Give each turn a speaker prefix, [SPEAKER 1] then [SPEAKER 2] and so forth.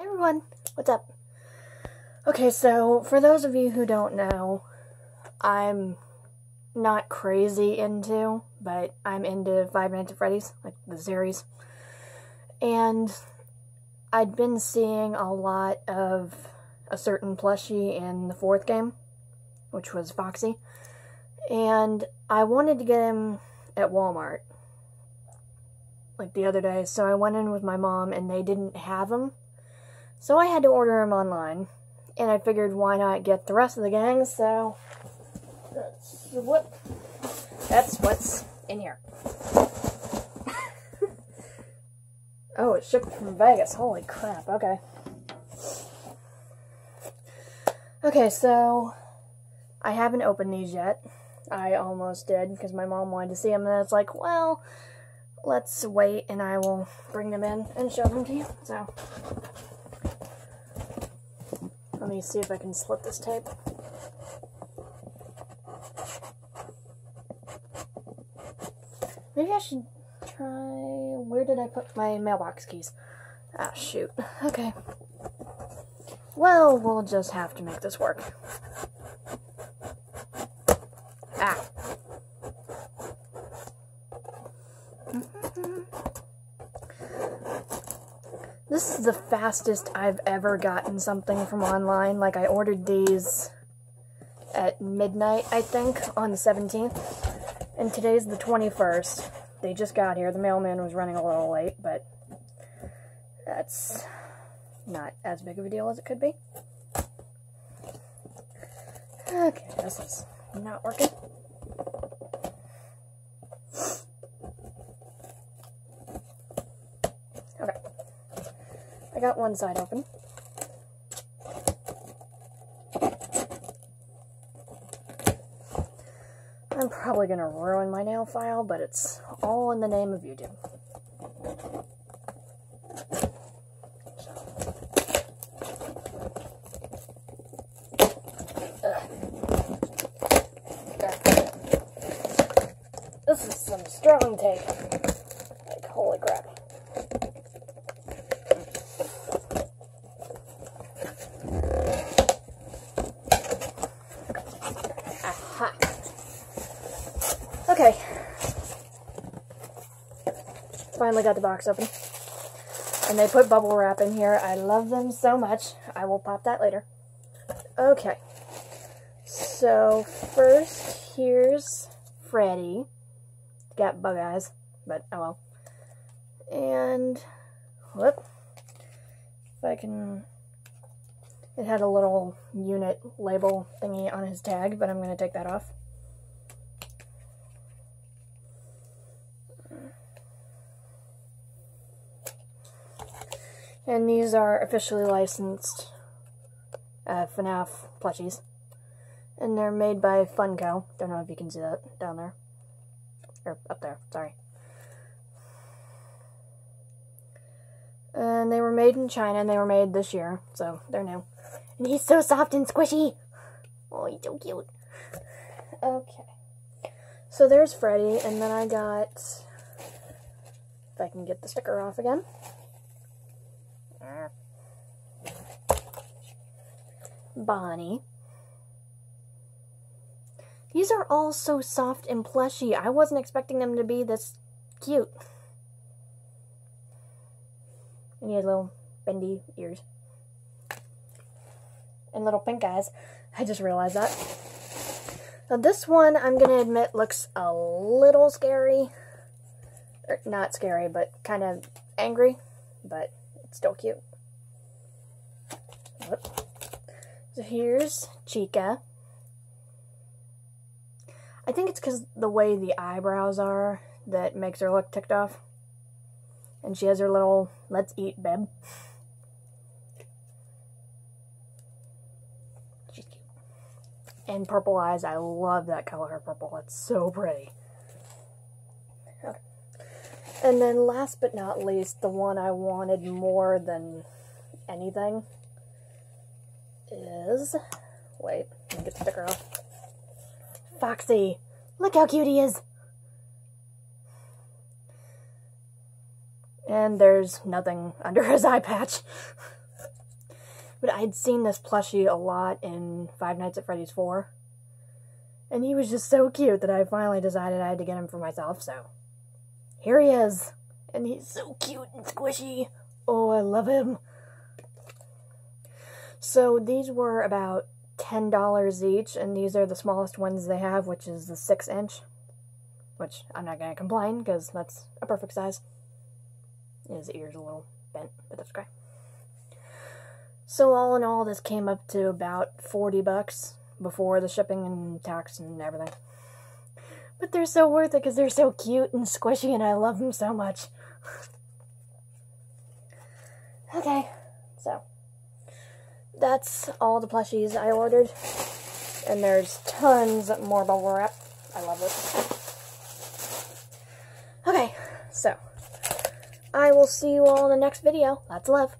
[SPEAKER 1] everyone, what's up? Okay, so for those of you who don't know, I'm not crazy into, but I'm into Five Nights at Freddy's, like the series. And I'd been seeing a lot of a certain plushie in the fourth game, which was Foxy. And I wanted to get him at Walmart, like the other day, so I went in with my mom and they didn't have him. So I had to order them online, and I figured why not get the rest of the gang, so that's what, that's what's in here. oh, it shipped from Vegas, holy crap, okay. Okay, so I haven't opened these yet. I almost did, because my mom wanted to see them, and it's like, well, let's wait, and I will bring them in and show them to you, so... Let me see if I can slip this tape. Maybe I should try... Where did I put my mailbox keys? Ah, shoot. Okay. Well, we'll just have to make this work. Ah. This is the fastest I've ever gotten something from online. Like, I ordered these at midnight, I think, on the 17th. And today's the 21st. They just got here. The mailman was running a little late, but that's not as big of a deal as it could be. Okay, this is not working. I got one side open. I'm probably going to ruin my nail file, but it's all in the name of YouTube. This is some strong tape. Like, holy crap. Okay. Finally got the box open. And they put bubble wrap in here. I love them so much. I will pop that later. Okay. So, first, here's Freddy. Got bug eyes, but oh well. And, whoop. If I can... It had a little unit label thingy on his tag, but I'm going to take that off. And these are officially licensed uh, FNAF plushies. And they're made by Funko. Don't know if you can see that down there. Or up there, sorry. And they were made in China, and they were made this year, so they're new. And he's so soft and squishy! Oh, he's so cute. Okay. So there's Freddy, and then I got... If I can get the sticker off again. Bonnie. These are all so soft and plushy. I wasn't expecting them to be this cute. And he has little bendy ears. And little pink eyes. I just realized that. Now this one, I'm going to admit, looks a little scary. Or not scary, but kind of angry. But it's still cute. So here's Chica. I think it's because the way the eyebrows are that makes her look ticked off. And she has her little let's eat bib. She's cute. And purple eyes. I love that color purple. It's so pretty. And then last but not least, the one I wanted more than anything is, wait, let me get the sticker off. Foxy. Look how cute he is. And there's nothing under his eye patch. But I'd seen this plushie a lot in Five Nights at Freddy's 4. And he was just so cute that I finally decided I had to get him for myself, so here he is. And he's so cute and squishy. Oh, I love him. So these were about $10 each, and these are the smallest ones they have, which is the 6 inch. Which I'm not going to complain, because that's a perfect size. His ear's a little bent, but that's okay. So all in all, this came up to about 40 bucks before the shipping and tax and everything. But they're so worth it because they're so cute and squishy and I love them so much. okay, so that's all the plushies I ordered. And there's tons more bubble wrap. I love it. Okay, so I will see you all in the next video. Lots of love.